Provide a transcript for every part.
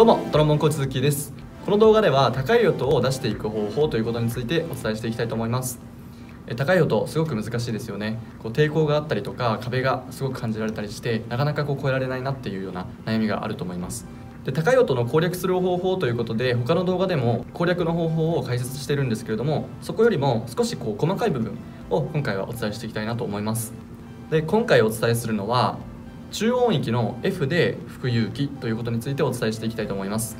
どうもトロンボンコーチ鈴木です。この動画では高い音を出していく方法ということについてお伝えしていきたいと思います。え高い音すごく難しいですよね。こう抵抗があったりとか壁がすごく感じられたりしてなかなかこう超えられないなっていうような悩みがあると思います。で高い音の攻略する方法ということで他の動画でも攻略の方法を解説してるんですけれどもそこよりも少しこう細かい部分を今回はお伝えしていきたいなと思います。で今回お伝えするのは中音域の F で副有機ということについてお伝えしていきたいと思います。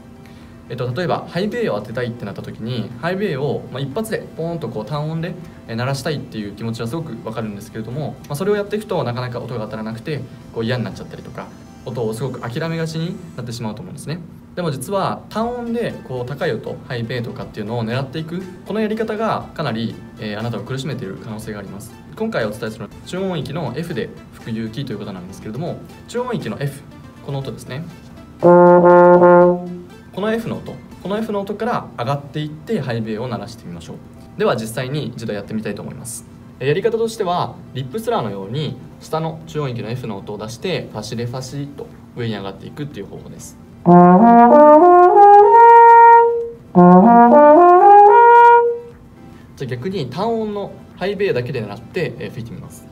えっと、例えばハイベイを当てたいってなった時にハイベイを、まあ、一発でポーンとこう単音で鳴らしたいっていう気持ちはすごくわかるんですけれども、まあ、それをやっていくとなかなか音が当たらなくてこう嫌になっちゃったりとか音をすごく諦めがちになってしまうと思うんですね。でも実は単音でこう高い音ハイベイとかっていうのを狙っていくこのやり方がかなり、えー、あなたを苦しめている可能性があります。今回お伝えするのは中音域の F で吹く勇気ということなんですけれども中音域の F この音ですね。この F の音この F の音から上がっていってハイベイを鳴らしてみましょう。では実際に一度やってみたいと思います。やり方としてはリップスラーのように下の中音域の F の音を出してファシレファシと上に上がっていくっていう方法です。じゃ逆に単音のハイベイだけで鳴って吹いてみます。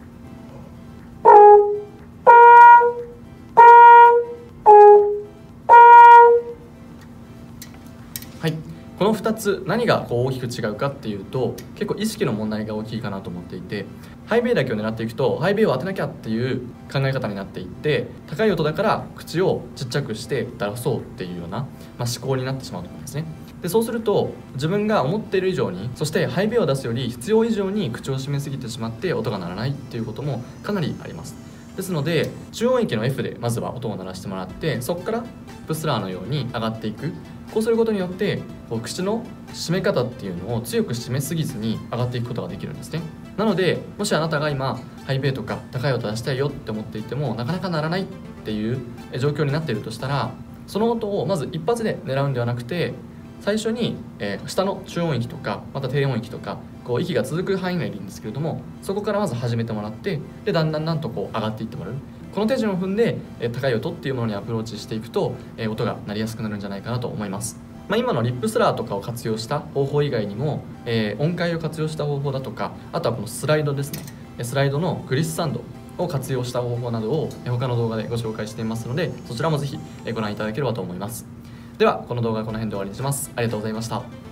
はい。この2つ何がこう大きく違うかっていうと結構意識の問題が大きいかなと思っていてハイベイだけを狙っていくとハイベイを当てなきゃっていう考え方になっていって高い音だから口をちっちゃくして出そうっていうような、まあ、思考になってしまうと思うんですね。でそうすると自分が思っている以上にそしてハイベイを出すより必要以上に口を閉めすぎてしまって音が鳴らないっていうこともかなりあります。ですので中音域の F でまずは音を鳴らしてもらってそこからプスラーのように上がっていく。こうすることによってこう口の締め方っていうのを強く締めすぎずに上がっていくことができるんですね。なのでもしあなたが今ハイベイとか高い音出したいよって思っていてもなかなか鳴らないっていう状況になっているとしたらその音をまず一発で狙うんではなくて最初に、えー、下の中音域とかまた低音域とかこう息が続く範囲内でいいんですけれどもそこからまず始めてもらってでだんだんなんとこう上がっていってもらう。この手順を踏んで、え、高い音っていうものにアプローチしていくと、え、音が鳴りやすくなるんじゃないかなと思います。まあ、今のリップスラーとかを活用した方法以外にも、えー、音階を活用した方法だとかあとはこのスライドですね。スライドのグリスサンドを活用した方法などを他の動画でご紹介していますのでそちらもぜひご覧いただければと思います。ではこの動画はこの辺で終わりにします。ありがとうございました。